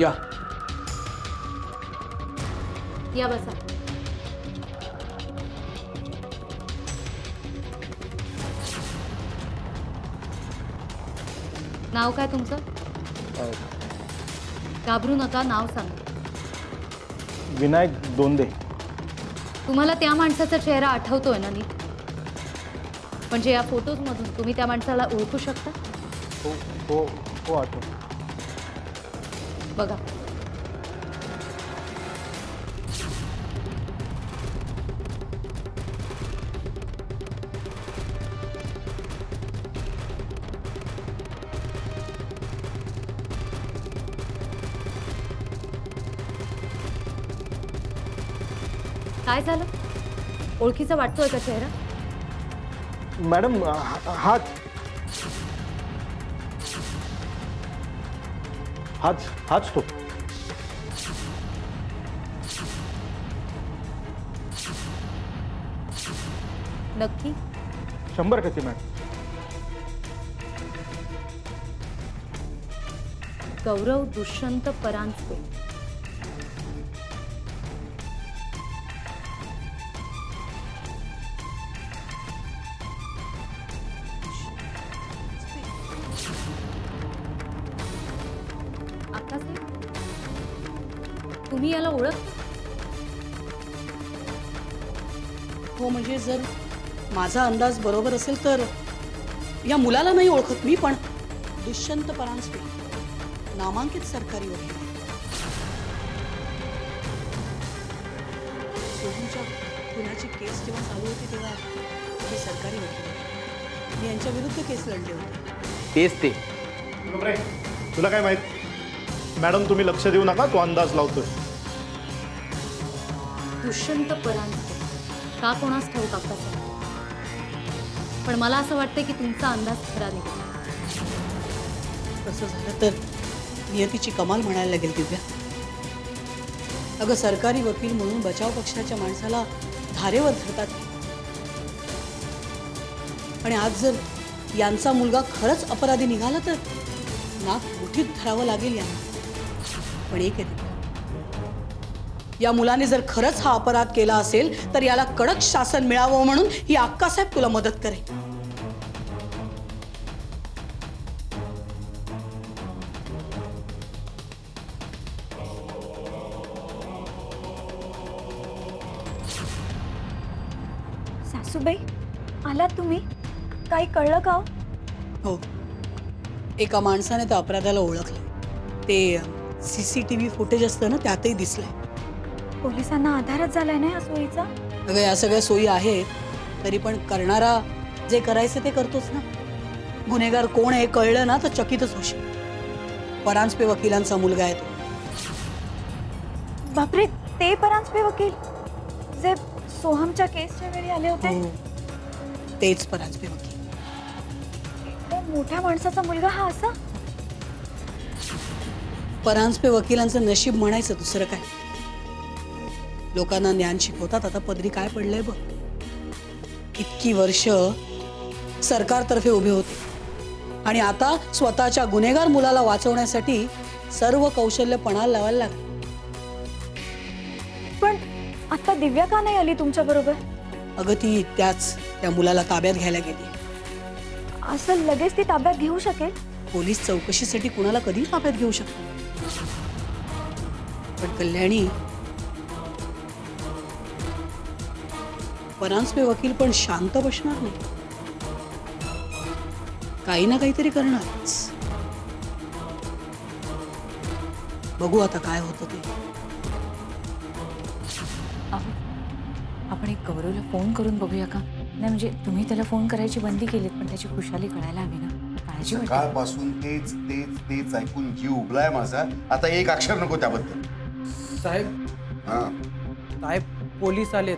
या. या बसा. नाव काय तुमचं? घाबरू नका नाव सांगा. विनायक दोंदे तुम्हाला त्या माणसाचा चेहरा आठवतोय ना नीट म्हणजे या फोटोजमधून तुम्ही त्या माणसाला ओळखू शकता? हो हो. हो आठव बघा काय झालं? ओळखीचा वाटतोय का चेहरा? मॅडम हा- हाच हाच तो नक्की शंभर टक्के मॅडम गौरव दुष्यंत परांजपे जर माझा अंदाज बरोबर असेल तर या मुलाला नाही ओळखत मी पण दुष्यंत परांजपे नामांकित सरकारी वकील. सोहमच्या खुनाची केस जेव्हा चालू होती तेव्हा मी सरकारी वकील. मी यांच्या विरुद्ध केस लढले होते. तेच ते. तुला काय माहीत? मॅडम तुम्ही लक्ष देऊ नका तो अंदाज लावतोय. दुष्यंत परांजपे. का कोणास ठाऊक आकाशे पण मला असं वाटतं की तुमचा अंदाज खरा निघेल तसं झालं तर नियतीची कमाल म्हणायला लागेल दिव्या. अगं सरकारी वकील म्हणून बचाव पक्षाच्या माणसाला धारेवर धरतात. आणि आज जर यांचा मुलगा खरंच अपराधी निघाला तर नाक मुठीत धरावं लागेल यांना. पण एक आहे या मुलाने जर खरंच हा अपराध केला असेल तर याला कडक शासन मिळावं म्हणून ही अक्कासाहेब तुला मदत करेल. सासूबाई आलात तुम्ही? काही कळलं का हो? हो. एका माणसाने त्या अपराधाला ओळखलं. ते C C T V footage असतं ना त्यातही दिसलंय. पोलिसांना आधारच झालाय ना या सोयीचा? अगं या सगळ्या सोयी आहेत तरी पण करणारा जे करायचं ते करतोच ना. गुन्हेगार कोण आहे कळलं ना तर चकितच होशील परांजपे वकिलांचा मुलगा आहे तो. बापरे ते परांजपे वकील? जे सोहमच्या केसच्या वेळी आले होते. तेच परांजपे वकील. मोठ्या माणसाचा मुलगा हा असा? परांजपे वकिलांचं नशीब म्हणायचं दुसरं काय? लोकांना ज्ञान शिकवतात. आता पदरी काय पडलंय बघ. इतकी वर्ष सरकारतर्फे उभे होते. आणि आता स्वतःच्या गुन्हेगार मुलाला वाचवण्यासाठी सर्व कौशल्य पणाला लावायला लागले. पण आता दिव्या का नाही आली तुमच्या बरोबर? अगं ती त्याच त्या मुलाला ताब्यात घ्यायला गेली. असं लगेच ती ताब्यात घेऊ शकेल? पोलीस चौकशीसाठी कुणाला कधी ताब्यात घेऊ शकतो पण कल्याणी परांजपे वकील पण शांत बसणार नाही. काही ना काहीतरी करणारच. बघू आता काय होतं ते. आपण एक गौरवला फोन करून बघूया का? नाही म्हणजे तुम्ही त्याला फोन करायची बंदी केलीत पण त्याची खुशाली कळायला हवी ना? काळजी वाटते. सकाळपासून तेच तेच तेच ऐकून जीव उबलाय माझा. आता एक अक्षर नको त्याबद्दल. साहेब. हा. साहेब पोलीस आलेत.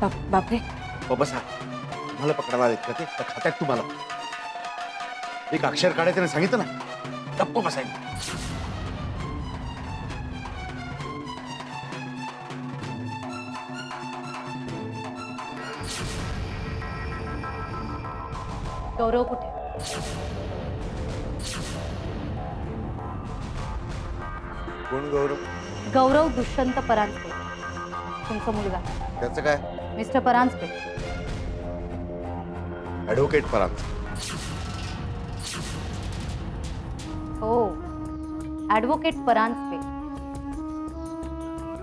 बाप बापरे बाबा साहेब मला पकडायला आलेत का ते. खात्यात तुम्हाला एक अक्षर काढायचं नाही सांगितलं ना. गप्प बसायचं गौरव कुठे? कोण गौरव? गौरव दुष्यंत परांजपे. तुमचा मुलगा. त्याचं काय? मिस्टर परांजपे ॲडव्होकेट परांत हो ॲडव्होकेट परांजपे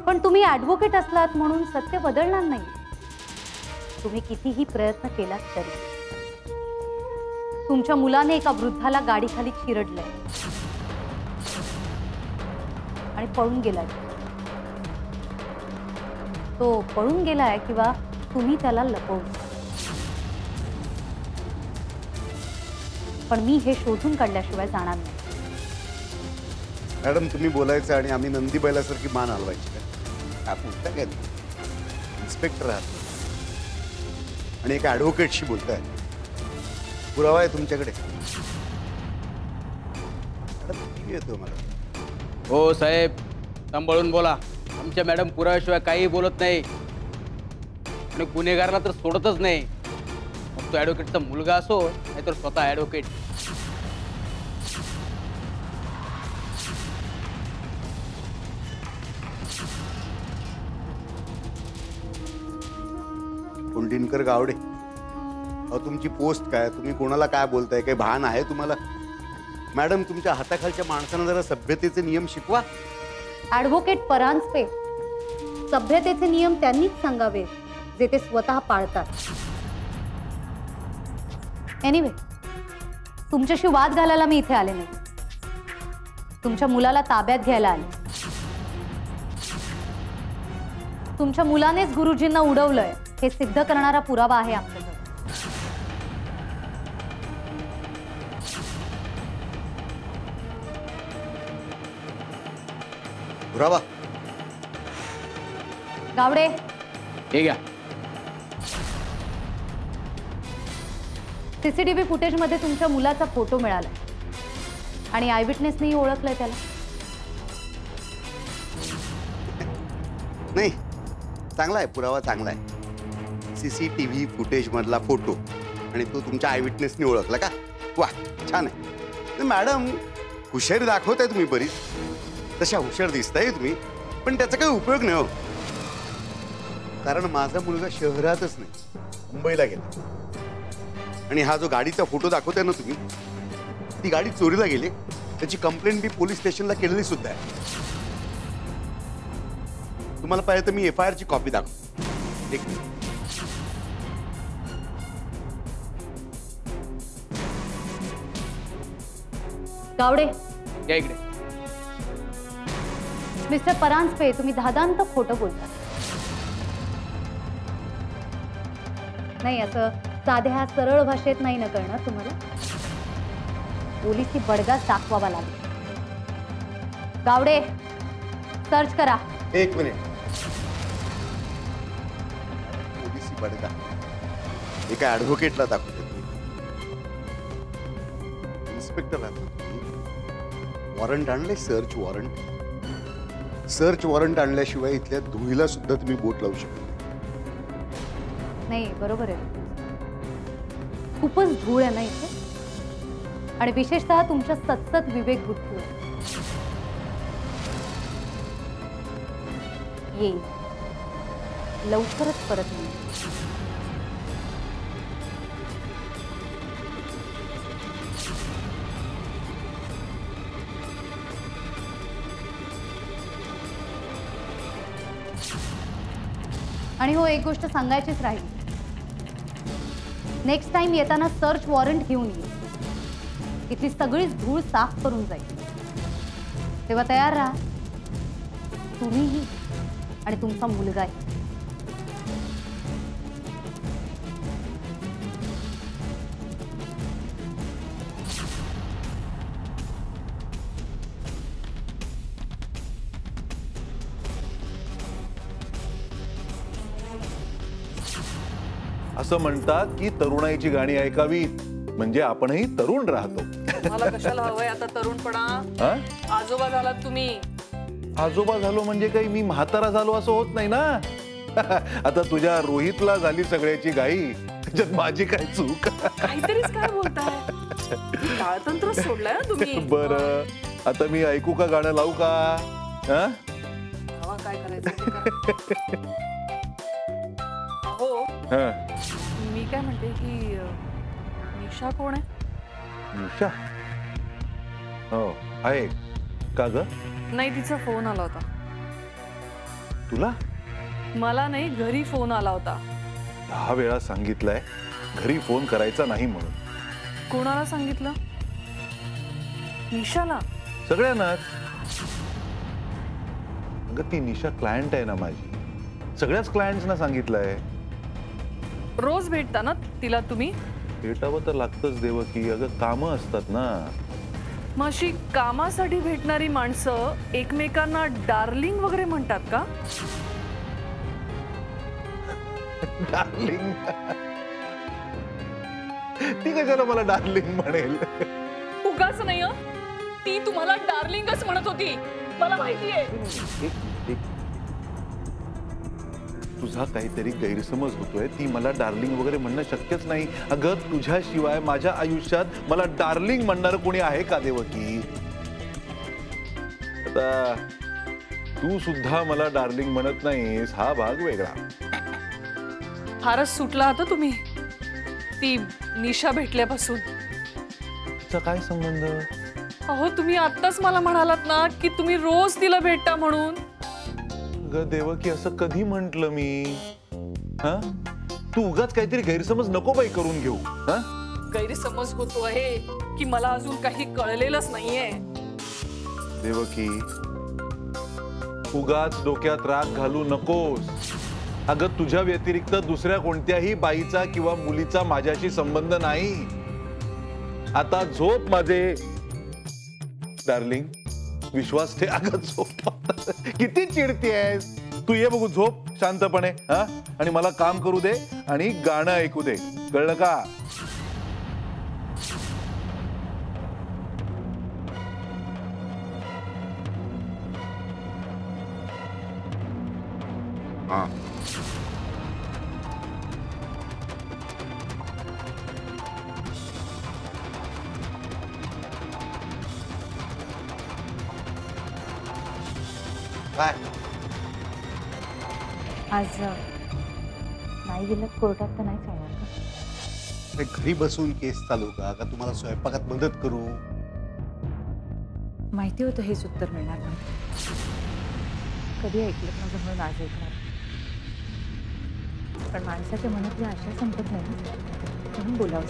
पण तुम्ही ॲडव्होकेट असलात म्हणून सत्य बदलणार नाही. तुम्ही कितीही प्रयत्न केलात तरी. तुमच्या मुलाने एका वृद्धाला गाडीखाली चिरडलंय. आणि पळून गेलाय. तो पळून गेलाय किंवा तुम्ही त्याला लपवलं पण मी हे शोधून काढल्याशिवाय जाणार नाही. मॅडम तुम्ही बोलायचं आणि आम्ही नंदी बैलासारखी मान हलवायची काय काय? इन्स्पेक्टर आहात. आणि एका ॲडव्होकेटशी बोलताय. पुरावा आहे तुमच्याकडे. मॅडम, येतो मला? हो साहेब सांभाळून बोला. आमच्या मॅडम पुराव्याशिवाय काही बोलत नाही. आणि गुन्हेगाराला तर सोडतच नाही. मग तो ॲडव्होकेटचा मुलगा असो स्वतः ॲडव्होकेट कोंडिनकर गावडे, अहो, तुमची पोस्ट काय? तुम्ही कोणाला काय बोलताय? काही भान आहे तुम्हाला? मॅडम, तुमच्या हाताखालच्या माणसांना जरा सभ्यतेचे नियम शिकवा. ॲडव्होकेट परांजपे. सभ्यतेचे नियम त्यांनीच सांगावे जे ते स्वतः पाळतात. एनिवे तुमच्याशी वाद घालायला मी इथे आले नाही. तुमच्या मुलाला ताब्यात घ्यायला आले. तुमच्या मुलानेच गुरुजींना उडवलंय. हे सिद्ध करणारा पुरावा आहे पुरावा गावडे। हे घ्या सीसीटीव्ही फुटेजमध्ये तुमच्या मुलाचा फ़ोटो मिळाला. आणि आय विटनेसनेही ओळखलंय त्याला. नाही चांगला आहे पुरावा चांगला आहे. सी सी टी व्ही फुटेजमधला फ़ोटो आणि तो तुमच्या आय विटनेसनी ओळखला का? वा छान आहे. मॅडम हुशारी दाखवताय तुम्ही बरीच. तशा हुशार दिसताय तुम्ही पण त्याचा काही उपयोग नाही हो. कारण माझा मुलगा शहरातच नाही मुंबईला गेला. आणि हा जो गाडीचा फ़ोटो दाखवताय ना तुम्ही ती गाडी चोरीला गेली त्याची कंप्लेंट मी पोलीस स्टेशनला केलेली सुद्धा आहे. तुम्हाला पाहिजे तर मी एफ़ आय आरची कॉपी दाखव. एक मिनिट. गावडे. या इकडे. मिस्टर परांजपे तुम्ही धादांत खोटं बोलता. नाही असं साध्या सरळ भाषेत नाही ना करणं तुम्हाला? पोलिसी बडगाच दाखवावा लागेल. गावडे सर्च करा. एक मिनिट. पोलिसी बडगा एका ॲडव्होकेटला दाखवते इन्स्पेक्टर वॉरंट आणले सर्च वॉरंट सर्च वॉरंट आणल्याशिवाय इथल्या धुळीला सुद्धा तुम्ही बोट लावू शकता. नाही बरोबर आहे. खूपच धूळ आहे ना इथे? आणि विशेषतः तुमच्या सतत विवेक बुद्धी येईल. लवकरच परत येईल. आणि हो एक गोष्ट सांगायचीच राहील. नेक्स्ट टाइम येताना सर्च वॉरंट घेऊन ये. इथली सगळीच धूळ साफ करून जाईल. तेव्हा तयार राहा. तुम्हीही आणि तुमचा मुलगाही. असं म्हणतात की तरुणाईची गाणी ऐकावी. म्हणजे आपणही तरुण राहतो. मला कशाला हवंय आता तरुणपणा? आजोबा झालात तुम्ही. आजोबा झालो म्हणजे काही मी म्हातारा झालो असं होत नाही ना? आता तुझ्या रोहितला झाली सगळ्याची गाई त्याच्यात माझी काय चूक? काहीतरीच काय बोलताय? काळतंत्र सोडलंय ना तुम्ही. बर. आता मी ऐकू का गाणं लावू का? काय करायचं हा. काय म्हणते की निशा कोण आहे? निशा? हो आहे का ग? नाही तिचा फोन आला होता. तुला? मला नाही घरी फोन आला होता. दहा वेळा सांगितलंय घरी फोन करायचा नाही म्हणून. कोणाला सांगितलं? निशाला? सगळ्यांनाच. अगं ती निशा क्लायंट आहे ना माझी. सगळ्याच क्लायंट्सना सांगितलंय. रोज भेटता ना तिला तुम्ही? भेटावं तर लागतंच देव की अगं कामं असतात ना. मग अशी कामासाठी भेटणारी माणसं एकमेकांना डार्लिंग वगैरे म्हणतात का? डार्लिंग? ती कशाला मला डार्लिंग म्हणेल? उगाच नाही हं? ती तुम्हाला डार्लिंगच म्हणत होती. मला माहितीये. एक- एक- तुझा काहीतरी गैरसमज होतोय. ती मला डार्लिंग वगैरे म्हणणं शक्यच नाही. अगं तुझ्याशिवाय माझ्या आयुष्यात मला डार्लिंग म्हणणार कोणी आहे का देवकी? आता तू सुद्धा मला डार्लिंग म्हणत नाहीस. हा भाग वेगळा. फारच सुटला आता तुम्ही. ती निशा भेटल्यापासून. तिचा काय संबंध? अहो तुम्ही आत्ताच मला म्हणालात ना की तुम्ही रोज तिला भेटता म्हणून. ग देवकी असं कधी म्हंटल मी? हा? तू उगाच काहीतरी गैरसमज नको बाई करून घेऊ हा? गैरसमज होतो आहे की मला अजून काही कळलेलंच नाहीये. देवकी उगाच डोक्यात राग घालू नकोस. अगं तुझ्या व्यतिरिक्त दुसऱ्या कोणत्याही बाईचा किंवा मुलीचा माझ्याशी संबंध नाही. आता झोप माझे. डार्लिंग विश्वास ठे अगं झोप. किती चिडतीयस? तू ये बघू झोप शांतपणे हा? आणि मला काम करू दे आणि गाणं ऐकू दे. कळलं का? हा. आज नाही गेलं कोर्टात तर नाही चालणार का घरी बसून केस चालू का? का तुम्हाला स्वयंपाकात मदत करू? माहिती होतं हेच उत्तर मिळणार नाही. कधी ऐकलं माझं म्हणून आज ऐकणार? पण माणसाच्या मनातल्या आशा संपत नाही. म्हणून बोलावं.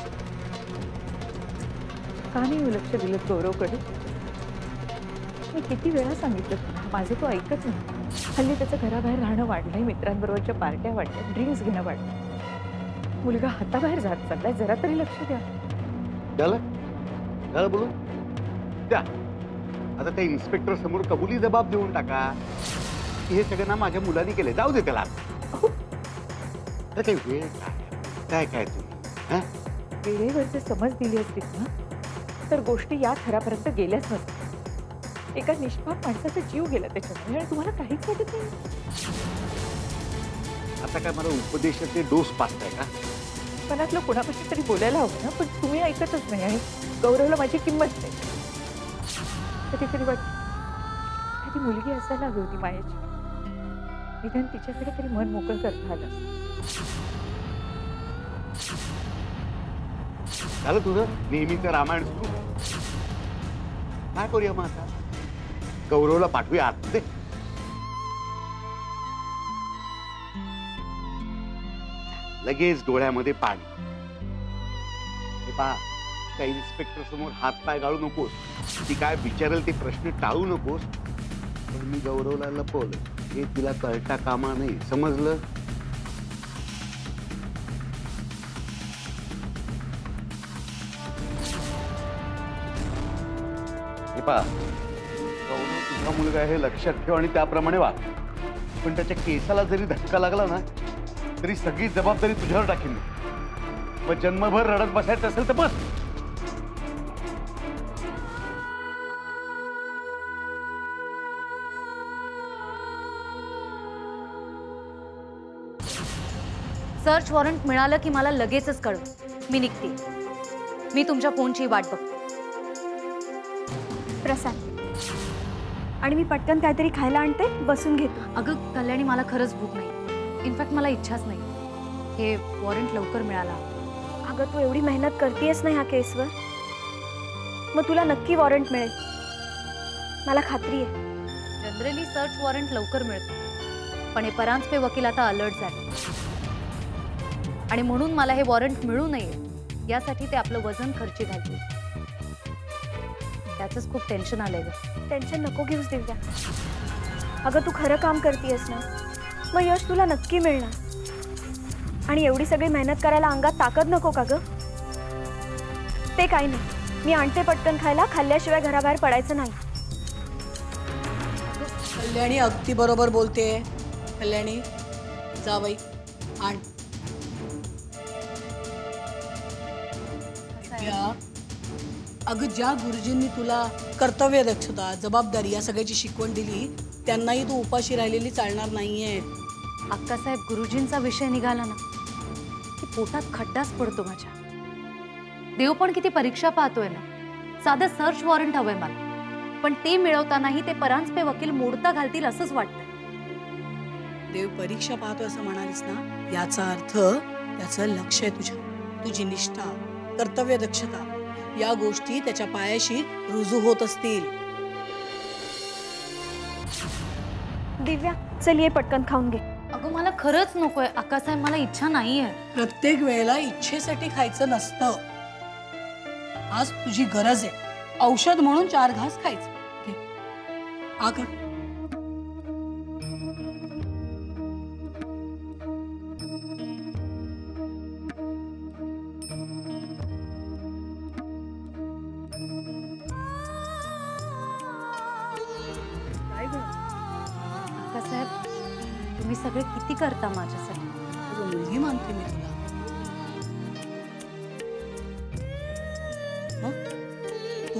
का नाही लक्ष दिलं गौरवकडे? मी किती वेळा सांगितलं तुला? माझं तो ऐकत नाही. हल्ली त्याचं घराबाहेर राहणं वाढलंय मित्रांबरोबरच्या पार्ट्या वाढल्या ड्रिंक्स घेणं वाढलं मुलगा हाताबाहेर जात चाललाय जरा तरी लक्ष द्या. झालं? बोलू द्या. आता त्या इन्स्पेक्टर समोर कबुली जबाब देऊन टाका. हे सगळं ना माझ्या मुलांनी केले जाऊ दे त्याला. काही वेळ काय? काय तुम्ही? हा? वेळेवरचे समज दिली असतील ना? तर गोष्टी या थरापर्यंत गेल्याच नसत्या एका निष्पाप माणसाचा जीव गेला त्याच्यामुळे आणि तुम्हाला काहीच वाटत नाही? आता काय मला उपदेशाचे डोस पाचताय का? मनातलं कोणापाशी तरी बोलायला हवं ना पण तुम्ही ऐकतच नाही आणि गौरवला माझी किंमत नाही. कधीतरी वाटत ती मुलगी असायला हवी होती मायाची. निदान तिच्याकडे तरी मन मोकळं करता आलं. झालं तुझं? नेहमीचं रामायण सुरू. काय करूया मग आता? गौरवला पाठवूया आत दे. लगेच इन्स्पेक्टर समोर हात पाय गाळू नकोस. ती काय विचारेल ते प्रश्न टाळू नकोस. पण मी गौरवला लपवलं. हे तिला कळता कामा नाही समजलं? हे पहा तुझा मुलगा हे लक्षात ठेव आणि त्याप्रमाणे वाग. पण केसाला जरी धक्का लागला ना, तरी सगळी जबाबदारी तुझ्यावर टाकीन मी. मग जन्मभर रडत बसायचं असेल बस. सर्च वॉरंट मिळालं की मला लगेचच कळव. मी निघते. मी तुमच्या फोनची वाट आणि मी पटकन काहीतरी खायला आणते बसून घेतो. अगं कल्याणी मला खरंच भूक नाही. इनफॅक्ट मला इच्छाच नाही. हे वॉरंट लवकर मिळाला. अगं तू एवढी मेहनत करतेयस ना ह्या केसवर? मग तुला नक्की वॉरंट मिळेल. मला खात्री आहे. जनरली सर्च वॉरंट लवकर मिळतं. पण हे परांजपे वकील आता अलर्ट झाले. आणि म्हणून मला हे वॉरंट मिळू नये यासाठी ते आपलं वजन खर्ची घालतील. त्याचंच खूप टेन्शन आलंय ग. टेन्शन नको घेऊस दिव्या. अगं तू खरं काम करतेस ना? मग यश तुला नक्की मिळणार. आणि एवढी सगळी मेहनत करायला अंगात ताकद नको का ग? ते काही नाही. मी आणते पटकन खायला खाल्ल्याशिवाय घराबाहेर पडायचं नाही. कल्याणी अगदी बरोबर बोलते. कल्याणी जा बाई आण. दिव्या, अगं ज्या गुरुजींनी तुला कर्तव्य दक्षता जबाबदारी या सगळ्याची शिकवण दिली त्यांनाही तू उपाशी राहिलेली चालणार नाहीये. अक्कासाहेब गुरुजींचा विषय निघाला ना की पोटात खड्डाच पडतो माझ्या. देव पण किती परीक्षा पाहतोय ना. साधं सर्च वॉरंट हवंय मला. पण ते मिळवतानाही ते परांजपे वकील मोडता घालतील असंच वाटतंय. देव परीक्षा पाहतोय असं म्हणालीस ना याचा अर्थ त्याचं लक्ष आहे तुझ्या. तुझी निष्ठा कर्तव्य दक्षता या गोष्टी त्याच्या पायाशी रुजू होत असतील. दिव्या चल ये पटकन खाऊन घे. अगं मला खरंच नकोय. अक्कासाहेब मला इच्छा नाहीये. प्रत्येक वेळेला इच्छेसाठी खायचं नसतं. आज तुझी गरज आहे. औषध म्हणून चार घास खायचं. घे.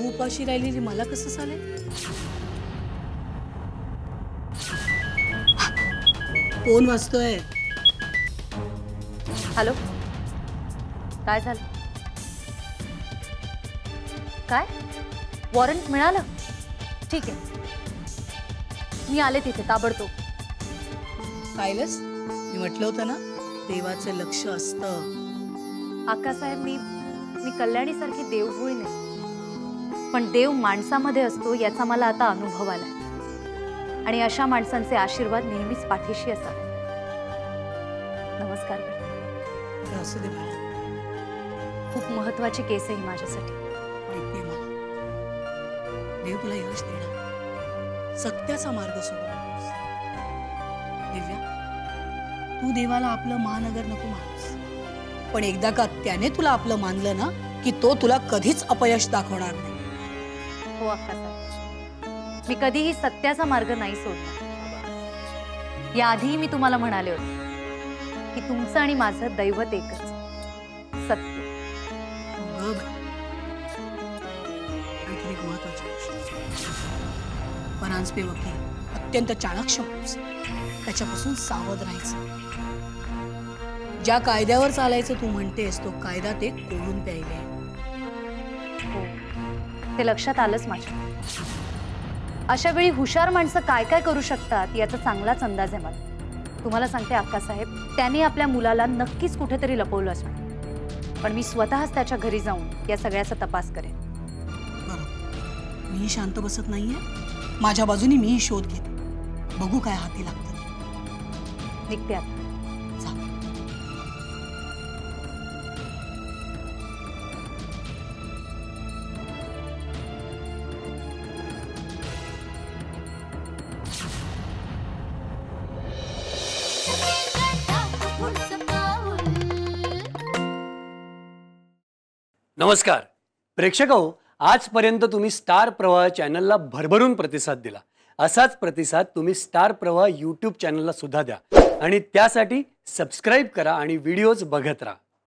तू उपाशी राहिलेली मला कसं चालेल? फोन वाजतोय. हॅलो? काय झालं? काय? वॉरंट मिळालं? ठीक आहे. मी आले तिथे ताबडतोब. पाहिलंस मी म्हटलं होतं ना देवाचं लक्ष असतं. आकासाहेब मी मी कल्याणीसारखी देवभोळी नाही. पण देव माणसामध्ये असतो याचा मला आता अनुभव आलाय. आणि अशा माणसांचे आशीर्वाद नेहमीच पाठीशी नमस्कार असू मला खूप महत्वाची केस आहे माझ्यासाठी. देव तुला यश देणार. सत्याचा मार्ग सोडणार दिव्या तू देवाला आपलं महानगर नको माणूस पण एकदा का त्याने तुला आपलं मानलं ना की तो तुला कधीच अपयश दाखवणार नाही. हो अक्कासाहेब मी कधीही सत्याचा मार्ग नाही सोडला याआधीही मी तुम्हाला म्हणाले होते की तुमचं आणि माझं दैवत एकच सत्य. परांजपे वकील अत्यंत चाणक्ष माणूस त्याच्यापासून सावध राहायचं. ज्या कायद्यावर चालायचं तू म्हणतेस तो कायदा ते कोळून प्यायले. ते लक्षात आलंच माझ्या. अशा वेळी हुशार माणसं काय काय करू शकतात याचा चांगलाच अंदाज आहे मला. तुम्हाला सांगते अक्कासाहेब त्याने आपल्या मुलाला नक्कीच कुठेतरी लपवलं असणार. पण मी स्वतःच त्याच्या घरी जाऊन या सगळ्याचा तपास करेन. मी शांत बसत नाहीये. माझ्या बाजूनी मीही शोध घेते. बघू काय हाती लागतं. निघते आता. नमस्कार. प्रेक्षक हो आजपर्यंत तुम्ही स्टार प्रवाह चॅनलला भरभरून प्रतिसाद दिला. असाच प्रतिसाद तुम्ही स्टार प्रवाह यूट्यूब चॅनलला सुद्धा द्या. आणि त्यासाठी सबस्क्राईब करा आणि व्हिडिओज बघत राहा.